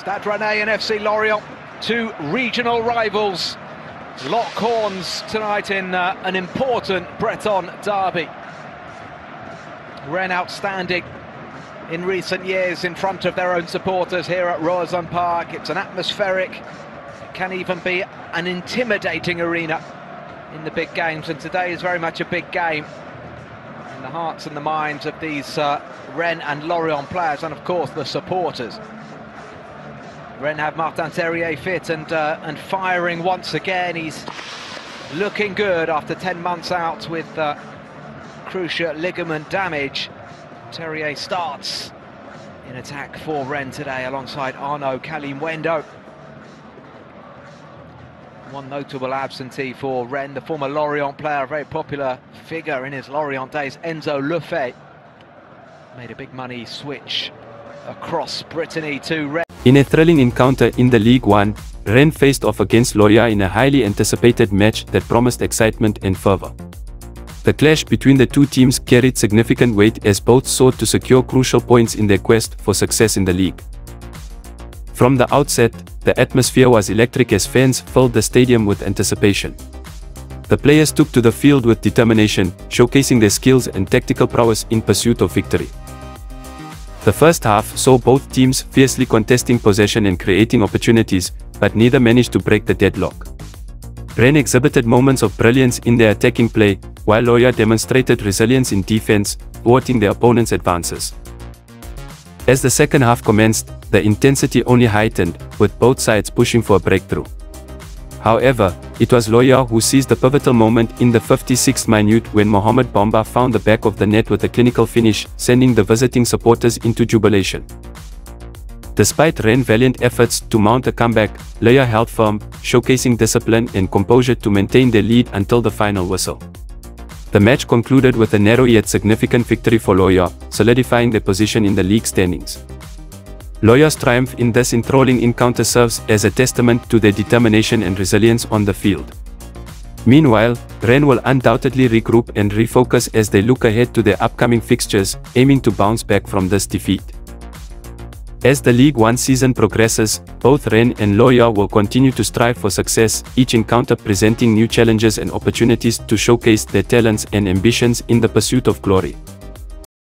Stade Rennais and FC Lorient, two regional rivals, lock horns tonight in uh, an important Breton derby. Rennes outstanding in recent years in front of their own supporters here at Roazhon Park. It's an atmospheric, can even be an intimidating arena in the big games, and today is very much a big game in the hearts and the minds of these uh, Rennes and Lorient players, and of course the supporters. Rennes have Martin Terrier fit and uh, and firing once again. He's looking good after 10 months out with uh, cruciate ligament damage. Terrier starts in attack for Rennes today alongside Arnaud Kalimuendo. One notable absentee for Rennes, the former Lorient player, a very popular figure in his Lorient days, Enzo Le Fée. Made a big money switch across Brittany to Rennes. In a thrilling encounter in the League One, Rennes faced off against Lorient in a highly anticipated match that promised excitement and fervor. The clash between the two teams carried significant weight as both sought to secure crucial points in their quest for success in the league. From the outset, the atmosphere was electric as fans filled the stadium with anticipation. The players took to the field with determination, showcasing their skills and tactical prowess in pursuit of victory. The first half saw both teams fiercely contesting possession and creating opportunities, but neither managed to break the deadlock. Rennes exhibited moments of brilliance in their attacking play, while Lorient demonstrated resilience in defense, thwarting their opponent's advances. As the second half commenced, the intensity only heightened, with both sides pushing for a breakthrough. However, it was Lorient who seized the pivotal moment in the 56th minute when Mohamed Bamba found the back of the net with a clinical finish, sending the visiting supporters into jubilation. Despite Rennes' valiant efforts to mount a comeback, Lorient held firm, showcasing discipline and composure to maintain their lead until the final whistle. The match concluded with a narrow yet significant victory for Lorient, solidifying their position in the league standings. Lorient's triumph in this enthralling encounter serves as a testament to their determination and resilience on the field. Meanwhile, Rennes will undoubtedly regroup and refocus as they look ahead to their upcoming fixtures, aiming to bounce back from this defeat. As the League One season progresses, both Rennes and Lorient will continue to strive for success, each encounter presenting new challenges and opportunities to showcase their talents and ambitions in the pursuit of glory.